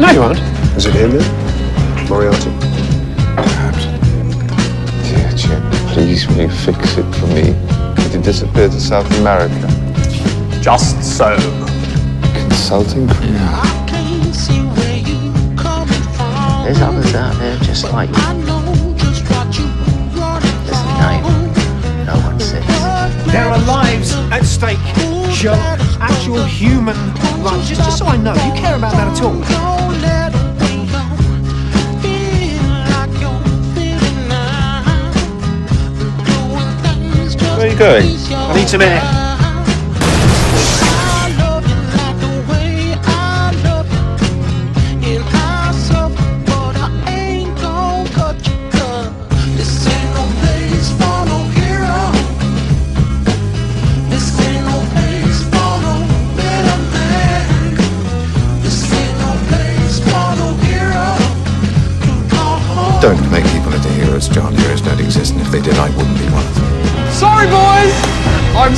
No, you aren't. Is it him then? Moriarty? Perhaps. Dear Jim, please will you fix it for me? Did he disappear to South America? Just so. Consulting crew? There's others out there just like you. There's a name no one says. There are lives at stake, Sherlock. Actual human lives. Just, just so I know, you care about that at all? Where are you going? I need some air. Don't make people into heroes, John. Heroes don't exist, and if they did, I wouldn't be one of them. Sorry, boys! I'm!